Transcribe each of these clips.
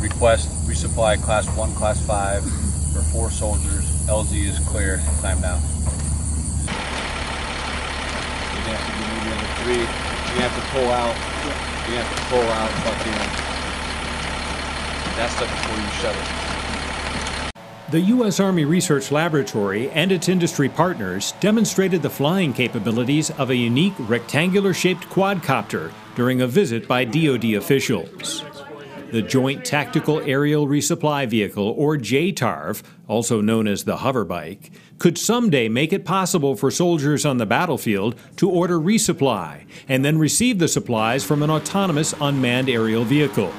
Request resupply class 1, class 5 for four soldiers. LZ is clear. Time now. You're have to give me the other three. You have to pull out. You have to pull out fucking that stuff before you shut it. The U.S. Army Research Laboratory and its industry partners demonstrated the flying capabilities of a unique rectangular shaped quadcopter during a visit by DoD officials. The Joint Tactical Aerial Resupply Vehicle, or JTARV, also known as the hoverbike, could someday make it possible for soldiers on the battlefield to order resupply and then receive the supplies from an autonomous unmanned aerial vehicle.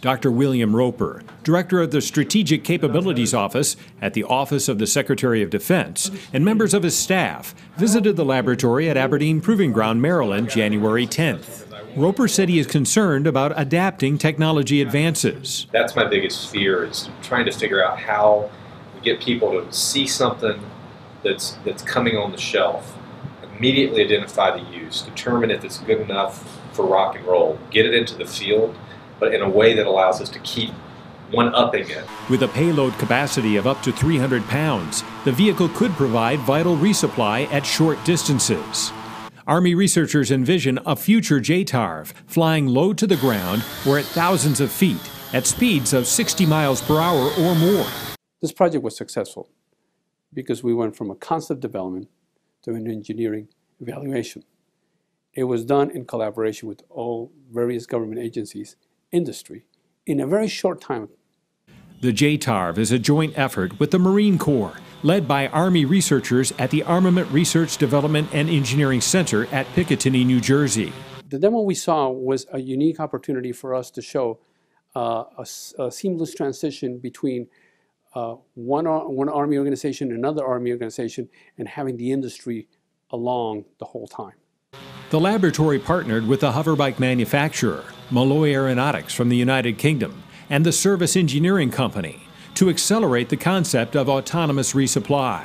Dr. William Roper, director of the Strategic Capabilities Office at the Office of the Secretary of Defense, and members of his staff visited the laboratory at Aberdeen Proving Ground, Maryland, January 10th. Roper said he is concerned about adapting technology advances. That's my biggest fear is trying to figure out how we get people to see something that's that's coming on the shelf, immediately identify the use, determine if it's good enough for rock and roll, get it into the field, but in a way that allows us to keep one upping it. With a payload capacity of up to 300 pounds, the vehicle could provide vital resupply at short distances. Army researchers envision a future JTARV flying low to the ground or at thousands of feet at speeds of 60 miles per hour or more. This project was successful because we went from a concept development to an engineering evaluation. It was done in collaboration with all various government agencies, industry, in a very short time. The JTARV is a joint effort with the Marine Corps led by Army researchers at the Armament Research Development and Engineering Center at Picatinny, New Jersey. The demo we saw was a unique opportunity for us to show uh, a, a, seamless transition between uh, one, one Army organization and another Army organization and having the industry along the whole time. The laboratory partnered with the hoverbike manufacturer, Malloy Aeronautics from the United Kingdom, and the SURVICE Engineering Company to accelerate the concept of autonomous resupply.